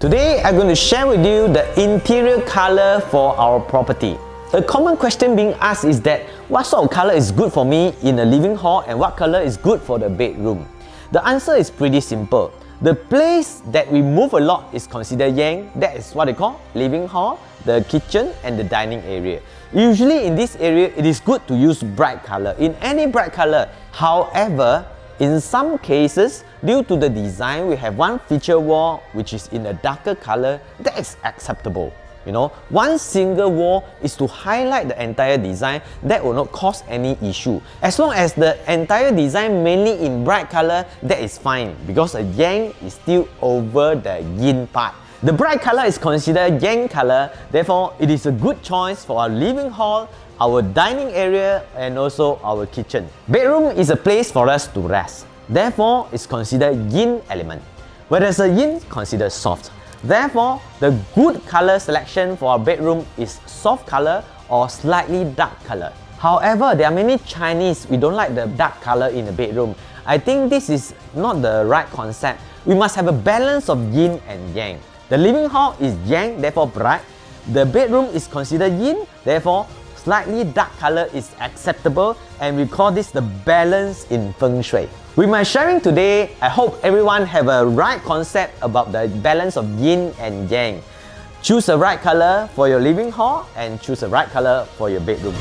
Today, I'm going to share with you the interior color for our property. A common question being asked is that what sort of color is good for me in the living hall and what color is good for the bedroom? The answer is pretty simple. The place that we move a lot is considered yang, that is what they call living hall, the kitchen and the dining area. Usually in this area, it is good to use bright color, in any bright color. However, in some cases, due to the design, we have one feature wall which is in a darker color that is acceptable. You know, one single wall is to highlight the entire design that will not cause any issue. As long as the entire design mainly in bright color, that is fine because the yang is still over the yin part. The bright color is considered yang color, therefore it is a good choice for our living hall our dining area and also our kitchen. Bedroom is a place for us to rest. Therefore, it's considered yin element. Whereas the yin considered soft. Therefore, the good color selection for our bedroom is soft color or slightly dark color. However, there are many Chinese, we don't like the dark color in the bedroom. I think this is not the right concept. We must have a balance of yin and yang. The living hall is yang, therefore bright. The bedroom is considered yin, therefore Slightly dark color is acceptable and we call this the balance in Feng Shui. With my sharing today, I hope everyone have a right concept about the balance of yin and yang. Choose the right color for your living hall and choose the right color for your bedroom.